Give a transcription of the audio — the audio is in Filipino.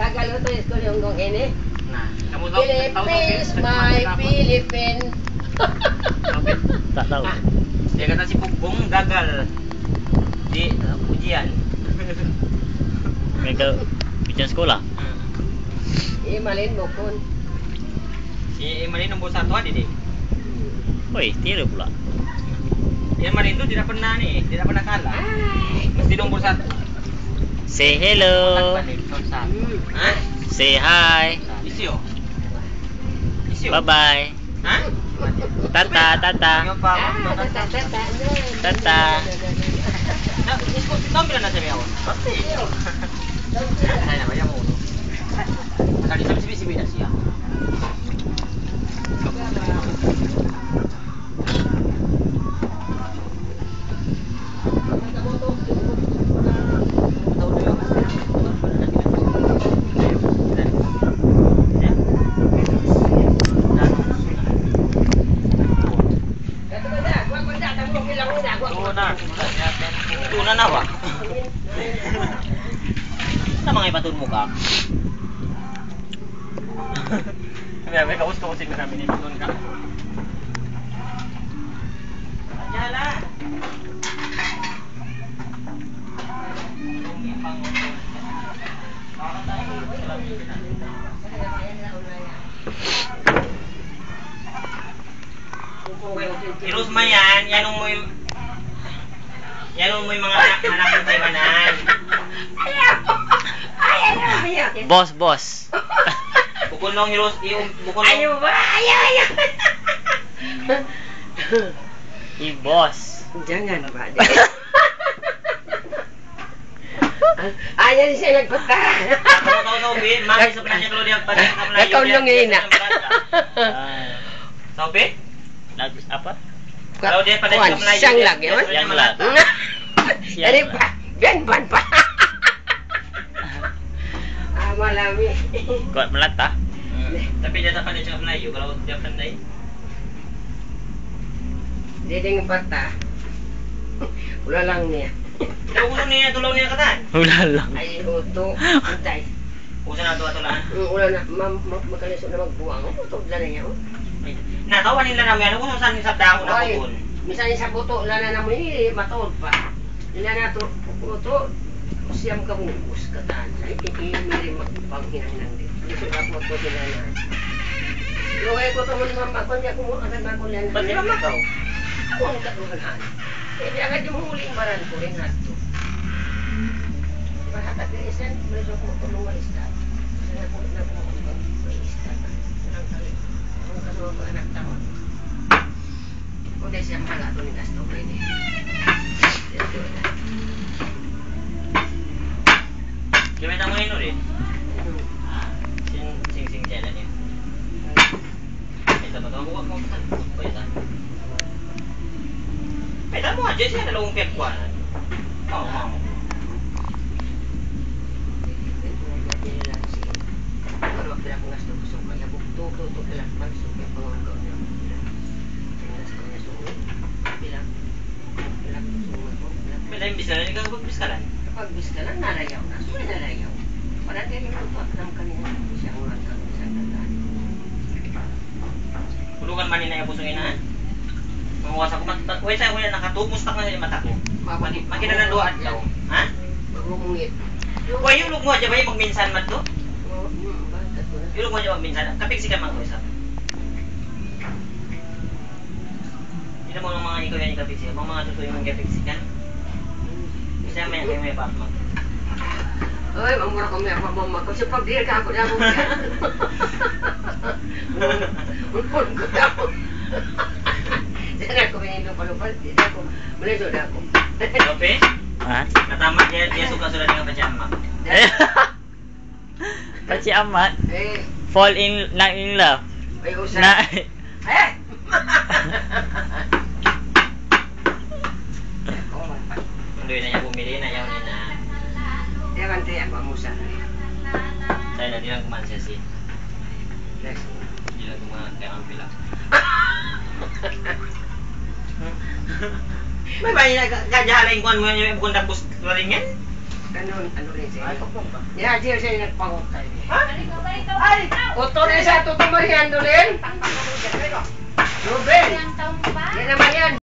Gagal ko to school yung gong ini. Nah, kamu tahu tahu Philippines, my Philippine. Tak tahu. Ah. Dia kata si Pupung gagal di uh, ujian. Mereka ujian sekolah. Hmm. Iya malin bukun. Si Iman ini nombor satu adik dik. Oi, tiada pula. Iman itu tidak pernah nih, tidak pernah kalah. Mesti nombor satu. Say hello. Hmm. Hah? Say hi. Isio. Isio. Bye bye. Hah? Tata, tata. Ah, tata, tampil na sa miyaw. Pati. Ay na bayang ulo. Kali sa bisi na siya. Tuna na ba? Sa mga ipatun mo ka? Kaya may kaus kausin ko namin ito ka. Anyala! Irus mo yan, yan mo yung yan mo yung mga anak ng Taiwanan. Bos, bos. Bukulong Irus, yung bukulong. Ayaw ba? Ayaw, ayaw. I bos. Jangan ba? Ayaw ni siya nagpunta. Mami sebenarnya kalau dia pada ke Melayu Kau dia- dong dia ina. senang lagu apa? Kalau dia pada Kuan, Melayu. yang lag ya, Yang lag. Jadi ben ban pa. Amalami. Kuat melata. Hmm. Tapi dia tak pandai cakap Melayu kalau dia pandai. Dia dengan patah. Ulalang niya. ulang ni, tolong ni kata. Ulalang. Ayuh tu, antai. Usa na tuwa tulaan. Ulah na, mam, mam, magkalisod na magbuwang. Uto, lang niya. oh. Na tahu nila na ano kung saan sa dahon na Ay, kubon. misalnya sa buto, lana na mo ini, matod pa. Ila na to, buto, siyam ka bungkus kataan. Ay, ikimiri magpanghinang din. Gusto na po po sila na. Lugay ko to mo ni mama ko, niya kumuha ka na ko yan. Ba't di mama ka? Ako ang katulungan. Eh, di agad yung huling baran ko rin hato. Mahatat na isan, meron ko tulong malista. Sana ko na po ako kali. Ang kasama ko anak tao. Kung dahil siya mahala ito ni gasto ko ini. Ito na. Gimana mo ino rin? Sing sing sing jalan ya. Kita ba tahu ko kung saan? Pwede. Pwede mo aja siya dalawang piyagkuan. Oo, oo. Kalau kira aku gasto ko suka ya bukto to to bilang man suka panganggaw niya. Gasto niya suka. Bilang bilang suka ko. Bilang Pwede yung bisa na ikaw bis ka lang. Kapag bis ka lang, nalayaw na. Sulit nalayaw. Parang din yung lupa ng kanina. Siya ulang kang isang tandaan. Tulukan man na yung puso ina. Mamuwas ako mat. Wait sa kuya nakatupos tak na sa mata ko. Maki makina na duwa adlaw. Ha? Magmumungit. Wa yung lug mo aja ba yung pagminsan mat to? Oh, hmm, bakit ko na? Yung lug mo aja pagminsan. Kapig siya man ko isa. Hindi mo ng mga ikaw yan yung kapig siya. Mga mga totoo yung kapig siya. Isa may may may pa. Ay, mamura ko may ako mama ko. Siya pag dir ka ako na ako. Umpun ko na ako. Diyan ako minindong palupal. Diyan ako. Mula doon ako. Ope? Ha? Natama dia dia suka sudah dengan pajama. Eh. Pakcik Ahmad Eh, fall in not in love. ay usap. Na Eh! Mundoy na niya bumili na yaw niya na. Dia kan tiyak Pak Musa. Saya na dilang kuman siya si. Next. Kuman kaya ang pila. May na kuan mo. Ganun, ano rin siya. Yeah, diyo siya nagpangok tayo. Ha? Ay! Uto rin siya, tutumarihan doon rin. Ruben! Yan naman yan.